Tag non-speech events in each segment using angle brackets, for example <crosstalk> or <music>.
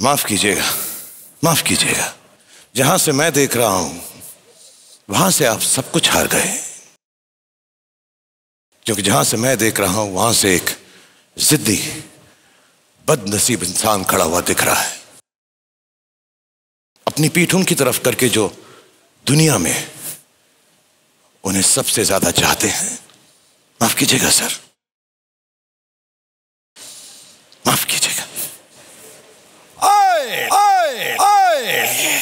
माफ़ कीजिएगा माफ़ कीजिएगा। जहाँ से मैं देख रहा हूँ, वहाँ से आप सब कुछ हार गए। क्योंकि जहाँ से मैं देख रहा हूँ, वहाँ से एक जिद्दी, बदनसीब इंसान खड़ा हुआ दिख रहा है। अपनी पीठ उनकी तरफ़ करके जो दुनिया में उन्हें सबसे ज़्यादा चाहते हैं। माफ़ कीजिएगा, सर माफ़ कीजिएगा ओए ओए ओए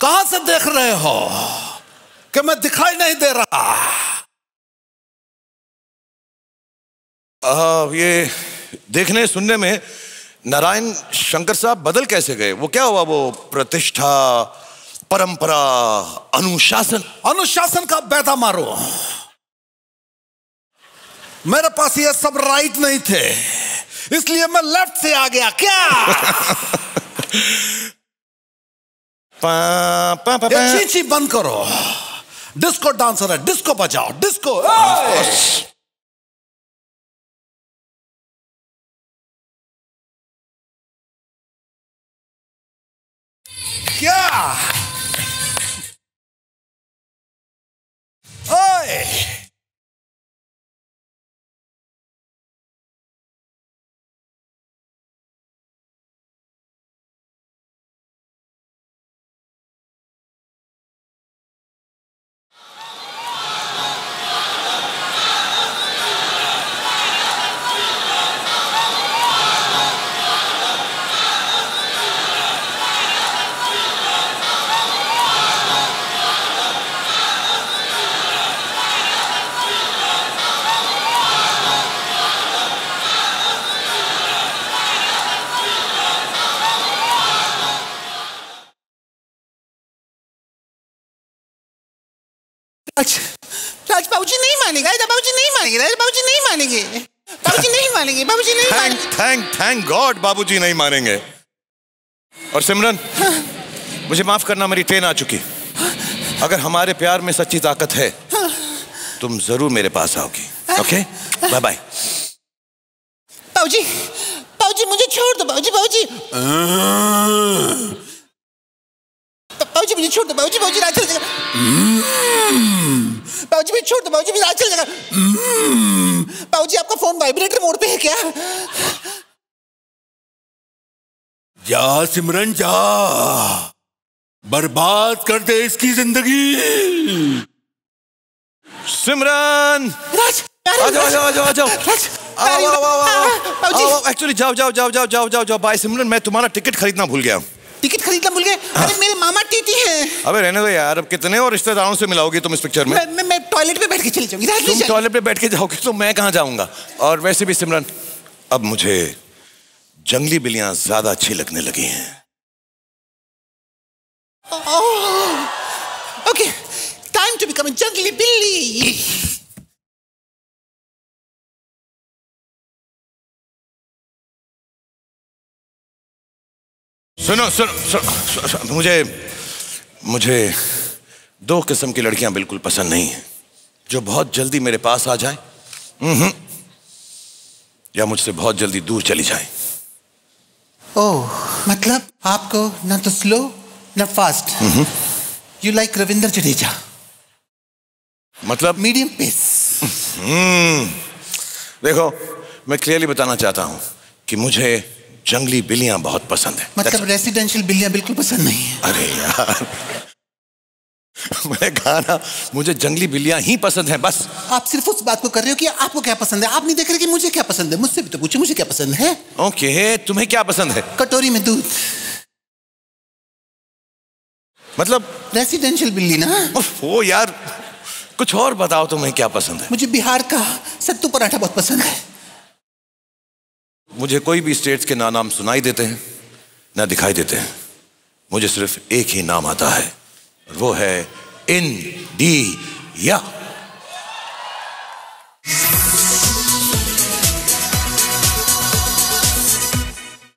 कहाँ से देख रहे हो कि मैं दिखाई नहीं दे रहा। आ, ये देखने सुनने में नारायण शंकर साहब बदल कैसे गए? वो क्या हुआ वो प्रतिष्ठा परंपरा अनुशासन? अनुशासन का बैठा मारो। मेरे पास ये सब राइट नहीं थे। इसलिए मैं लेफ़्ट से आ गया। क्या। <laughs> चीची बंद करो। डिस्को डांसर है डिस्को बजाओ डिस्को राज राज बाबूजी नहीं मानेगा राज बाबूजी नहीं मानेंगे राज बाबूजी नहीं मानेंगे। बाबूजी नहीं मानेंगे बाबूजी नहीं थैंक मानेंगे। थैंक थैंक गॉड बाबूजी नहीं मानेंगे। और सिमरन हाँ। मुझे माफ़ करना मेरी ट्रेन आ चुकी। हाँ। अगर हमारे प्यार में सच्ची ताकत है हाँ। तुम ज़रूर मेरे पास आओगी। ओके? बाय बाय बाबूजी बाबूजी मुझे छोड़ दो बाबूजी बाबूजी। बाबूजी मुझे छोड़ दो बाबूजी बाबूजी राज चल जाएगा बाबूजी मुझे छोड़ दो बाबूजी मुझे राज चल जाएगा बाबूजी आपका फ़ोन वाइब्रेटर मोड पे है क्या जा सिमरन जा बर्बाद कर दे इसकी ज़िंदगी सिमरन राज आ जाओ आ जाओ आ जाओ आ जाओ एक्चुअली जाओ जाओ जाओ जाओ जाओ जाओ जाओ बाय सिमरन मैं तुम्हारा टिकट खरीदना भूल गया हूँ खरीदना भूल गए। अरे मेरे मामा टीटी हैं। अबे रहने दो यार। अब कितने और रिश्तेदारों से मिलाओगी तुम इस पिक्चर में? मैं मैं टॉयलेट पे बैठ के चली जाऊँगी। तुम टॉयलेट पे बैठ के जाओगे तो मैं कहाँ जाऊँगा? और वैसे भी सिमरन अब मुझे जंगली बिल्लियाँ ज़्यादा अच्छी लगने लगी हैं। Okay time to become jungly बिल्ली। सुनो सुनो, सुनो, सुनो, सुनो। मुझे मुझे दो किस्म की लड़कियाँ बिल्कुल पसंद नहीं है जो बहुत जल्दी मेरे पास आ जाए। या मुझसे बहुत जल्दी दूर चली जाए। ओह मतलब आपको ना तो स्लो ना fast you like Ravindra Jadeja मतलब? मीडियम पेस देखो मैं क्लियरली बताना चाहता हूँ कि मुझे जंगली बिल्लियाँ बहुत पसंद है। मतलब रेसिडेंशियल बिल्लियाँ बिल्कुल पसंद नहीं है। अरे यार। मैंने कहा ना मुझे जंगली बिल्लियाँ ही पसंद हैं बस। आप सिर्फ़ उस बात को कर रहे हो कि आपको क्या पसंद है? आप नहीं देख रहे कि मुझे क्या पसंद है? मुझसे भी तो पूछे मुझे क्या पसंद है? ओके तुम्हें क्या पसंद है? कटोरी में दूध। मतलब रेसिडेंशियल बिल्ली ना? ओ यार कुछ और बताओ तुम्हें क्या पसंद है? मुझे बिहार का सत्तू पराठा बहुत पसंद है। मुझे कोई भी स्टेट्स के ना नाम सुनाई देते हैं, ना दिखाई देते हैं। मुझे सिर्फ़ एक ही नाम आता है, वो है इंडिया।